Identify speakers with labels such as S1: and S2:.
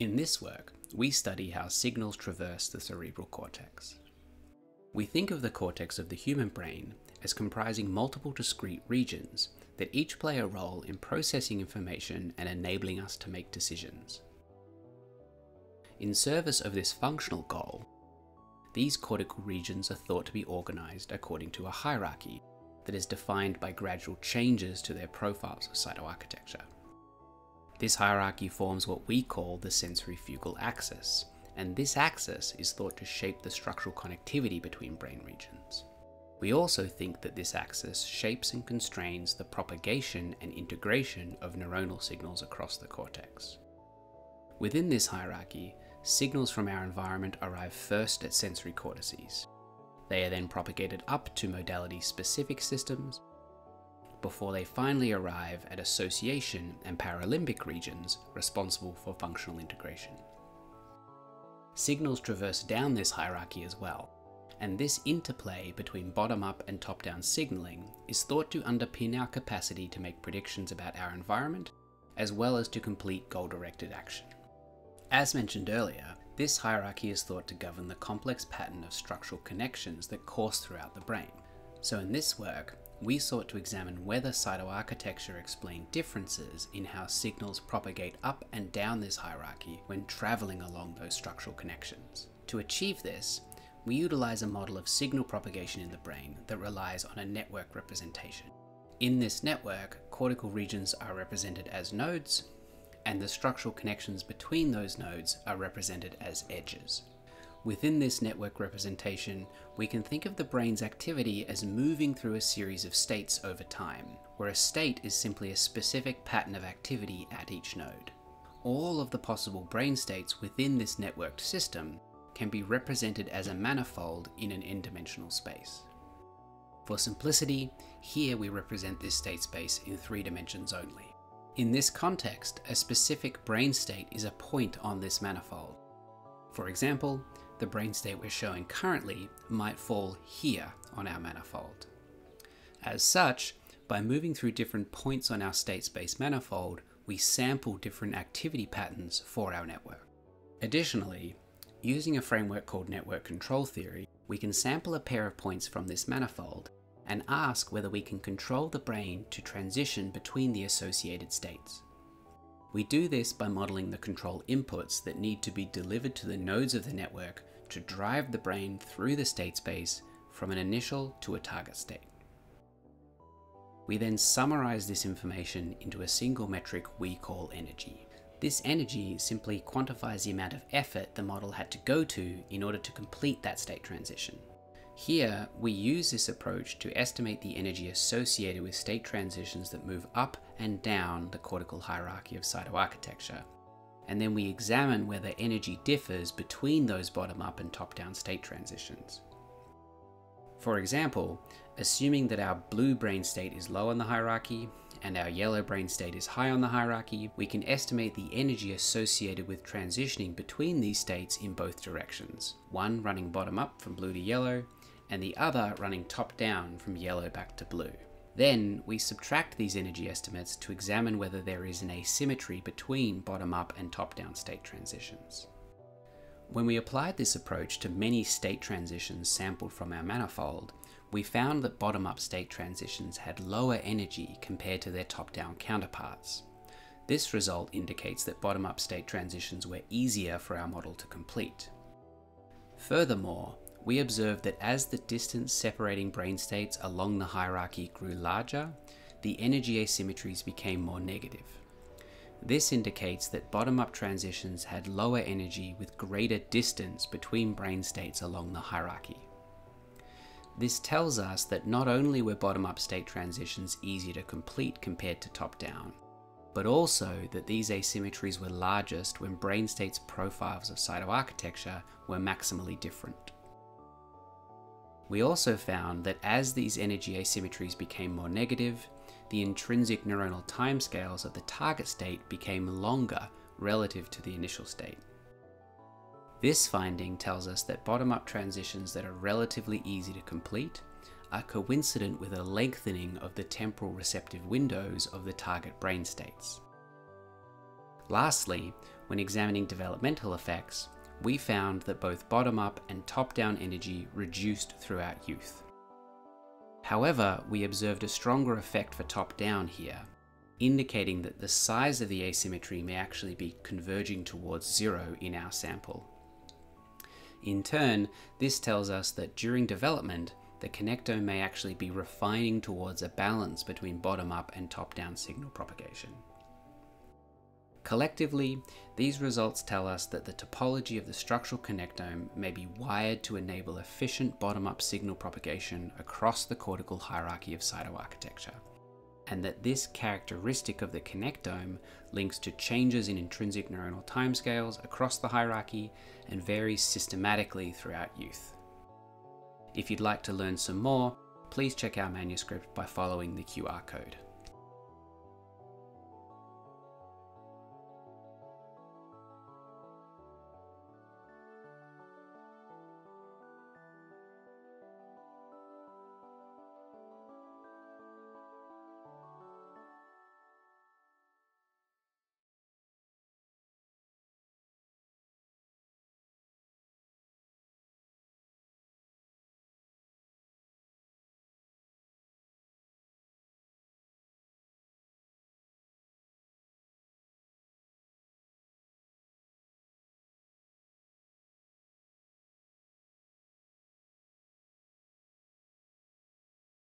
S1: In this work, we study how signals traverse the cerebral cortex. We think of the cortex of the human brain as comprising multiple discrete regions that each play a role in processing information and enabling us to make decisions. In service of this functional goal, these cortical regions are thought to be organized according to a hierarchy that is defined by gradual changes to their profiles of cytoarchitecture. This hierarchy forms what we call the sensory-fugal axis, and this axis is thought to shape the structural connectivity between brain regions. We also think that this axis shapes and constrains the propagation and integration of neuronal signals across the cortex. Within this hierarchy, signals from our environment arrive first at sensory cortices. They are then propagated up to modality-specific systems, before they finally arrive at association and paralimbic regions responsible for functional integration. Signals traverse down this hierarchy as well, and this interplay between bottom-up and top-down signaling is thought to underpin our capacity to make predictions about our environment, as well as to complete goal-directed action. As mentioned earlier, this hierarchy is thought to govern the complex pattern of structural connections that course throughout the brain. So in this work, we sought to examine whether cytoarchitecture explained differences in how signals propagate up and down this hierarchy when traveling along those structural connections. To achieve this, we utilize a model of signal propagation in the brain that relies on a network representation. In this network, cortical regions are represented as nodes, and the structural connections between those nodes are represented as edges. Within this network representation, we can think of the brain's activity as moving through a series of states over time, where a state is simply a specific pattern of activity at each node. All of the possible brain states within this networked system can be represented as a manifold in an n-dimensional space. For simplicity, here we represent this state space in three dimensions only. In this context, a specific brain state is a point on this manifold. For example, the brain state we're showing currently might fall here on our manifold. As such, by moving through different points on our state space manifold, we sample different activity patterns for our network. Additionally, using a framework called network control theory, we can sample a pair of points from this manifold and ask whether we can control the brain to transition between the associated states. We do this by modeling the control inputs that need to be delivered to the nodes of the network to drive the brain through the state space from an initial to a target state. We then summarize this information into a single metric we call energy. This energy simply quantifies the amount of effort the model had to go to in order to complete that state transition. Here, we use this approach to estimate the energy associated with state transitions that move up and down the cortical hierarchy of cytoarchitecture, and then we examine whether energy differs between those bottom-up and top-down state transitions. For example, assuming that our blue brain state is low on the hierarchy and our yellow brain state is high on the hierarchy, we can estimate the energy associated with transitioning between these states in both directions, one running bottom up from blue to yellow, and the other running top down from yellow back to blue. Then we subtract these energy estimates to examine whether there is an asymmetry between bottom-up and top-down state transitions. When we applied this approach to many state transitions sampled from our manifold, we found that bottom-up state transitions had lower energy compared to their top-down counterparts. This result indicates that bottom-up state transitions were easier for our model to complete. Furthermore, we observed that as the distance separating brain states along the hierarchy grew larger, the energy asymmetries became more negative. This indicates that bottom-up transitions had lower energy with greater distance between brain states along the hierarchy. This tells us that not only were bottom-up state transitions easier to complete compared to top-down, but also that these asymmetries were largest when brain states' profiles of cytoarchitecture were maximally different. We also found that as these energy asymmetries became more negative, the intrinsic neuronal timescales of the target state became longer relative to the initial state. This finding tells us that bottom-up transitions that are relatively easy to complete are coincident with a lengthening of the temporal receptive windows of the target brain states. Lastly, when examining developmental effects, we found that both bottom up and top down energy reduced throughout youth. However, we observed a stronger effect for top down here, indicating that the size of the asymmetry may actually be converging towards zero in our sample. In turn, this tells us that during development, the connectome may actually be refining towards a balance between bottom up and top down signal propagation. Collectively, these results tell us that the topology of the structural connectome may be wired to enable efficient bottom-up signal propagation across the cortical hierarchy of cytoarchitecture, and that this characteristic of the connectome links to changes in intrinsic neuronal timescales across the hierarchy and varies systematically throughout youth. If you'd like to learn some more, please check our manuscript by following the QR code.